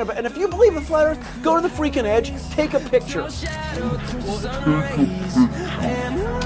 About, and if you believe in flat Earth, go to the freaking edge, take a picture.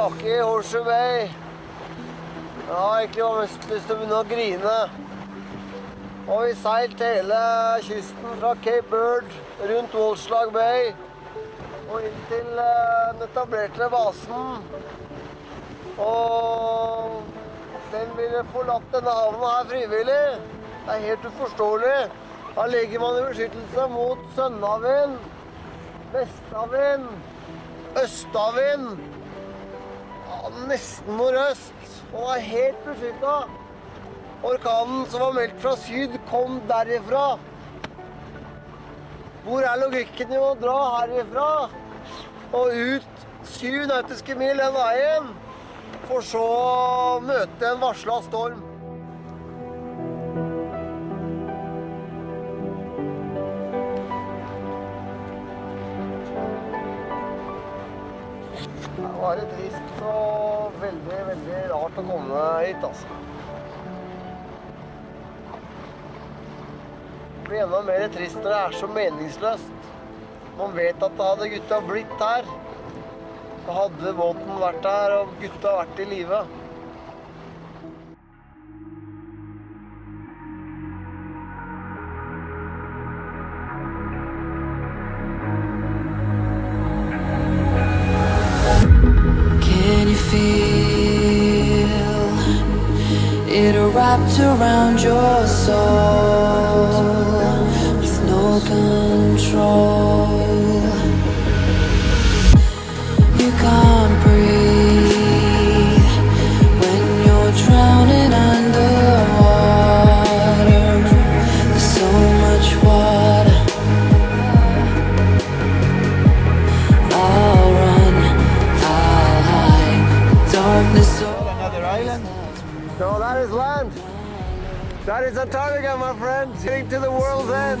Tilbake i Horseshoe Bay. Jeg har egentlig lyst til å begynne å grine. Og vi seilt hele kysten fra Cape Bird, rundt Wolfslag Bay og inn til eh, den etablerte basen. Og den ville forlatt denne havna her frivillig. Det er helt uforståelig. Da legger man i beskyttelse mot sønnavind, vestavind, østavind nesten nordøst og var helt beskytta. Orkanen som var meldt fra syd, kom derifra. Hvor er logikken i å dra herifra og ut syv nautiske mil den veien, for så å møte en varsla storm? Det trist og veldig, veldig rart å komme hit, altså. Det blir enda mer trist når det er så meningsløst. Man vet at det hadde gutta blitt her. Da hadde båten vært der, og gutta vært i live. It wrapped around your soul with no control? You can't No, that is land. That is Antarctica, my friend. Getting to the world's end.